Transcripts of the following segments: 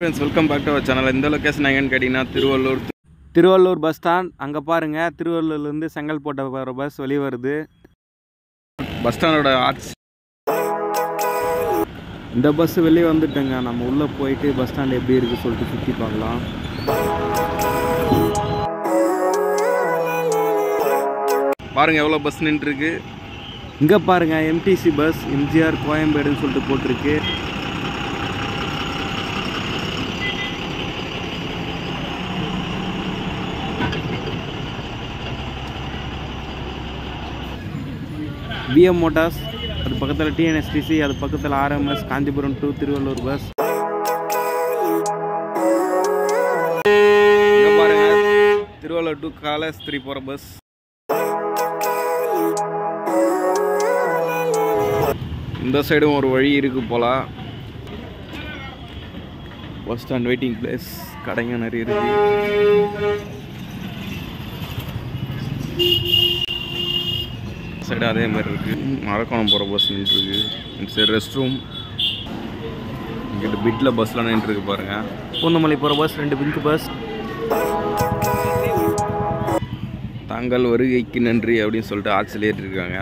Friends welcome back to our channel இந்த location எங்கன்னு கேட்டிங்கன்னா திருவள்ளூர். திருவள்ளூர் பஸ் ஸ்டாண்ட் அங்கே பாருங்கள் திருவள்ளூர்லேருந்து செங்கல்போட்டை போகிற பஸ் வெளியே வருது. பஸ் ஸ்டாண்டோட ஆர்ச் இந்த பஸ் வெளியே வந்துட்டேங்க. நம்ம உள்ளே போயிட்டு பஸ் ஸ்டாண்ட் எப்படி இருக்குது சொல்லிட்டு சுற்றி பார்க்கலாம். பாருங்க எவ்வளோ பஸ் நின்றுருக்கு. இங்கே பாருங்கள் எம்டிசி பஸ் எம்ஜிஆர் கோயம்பேடுன்னு சொல்லிட்டு போட்டிருக்கு. பிஎம் மோட்டார்ஸ் அது பக்கத்தில் டிஎன்எஸ்டிசி அது பக்கத்தில் RMS Kanchipuram to Tiruvallur bus இங்கே பாருங்க திருவள்ளூர் டு காலேஸ்திரி போகிற பஸ் இந்த சைடும் ஒரு வழி இருக்கு போல. பஸ் ஸ்டாண்ட் வெயிட்டிங் பிளேஸ் கடைங்க நிறைய இருக்கு. சைடு அதே மாதிரி இருக்கு. மரக்கோணம் போகிற பஸ் நின்றுருக்கு. இந்த சைடு ரெஸ்ட் ரூம் இங்கிட்ட பிட்டில் பஸ்லாம் நின்றுருக்கு பாருங்க. பூந்தமல்லி போகிற பஸ் ரெண்டு பிங்க் பஸ் தாங்கள் வருகைக்கு நன்றி அப்படின்னு சொல்லிட்டு ஆட்சியில் ஏற்றிருக்காங்க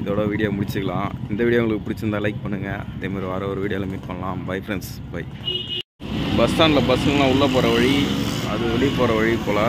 இதோட வீடியோ முடிச்சுக்கலாம். இந்த வீடியோ உங்களுக்கு பிடிச்சிருந்தா லைக் பண்ணுங்கள் அதேமாதிரி வர ஒரு வீடியோவில் மீட் பண்ணலாம். பை ஃப்ரெண்ட்ஸ் பை பஸ் ஸ்டாண்டில் பஸ்ஸுங்கெலாம் உள்ளே போகிற வழி அது வெளியே போகிற வழி போல்.